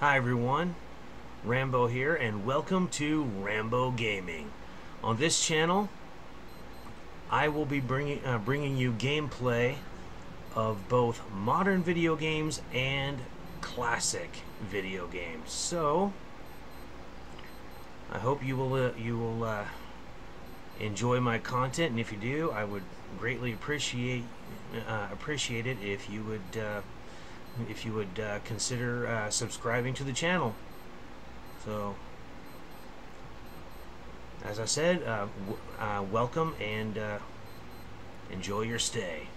Hi everyone, Rambo here, and welcome to Rambo Gaming. On this channel, I will be bringing uh, bringing you gameplay of both modern video games and classic video games. So, I hope you will uh, you will uh, enjoy my content, and if you do, I would greatly appreciate uh, appreciate it if you would uh, if you would uh, consider uh, subscribing to the channel. So, as I said, uh, uh, welcome and uh, enjoy your stay.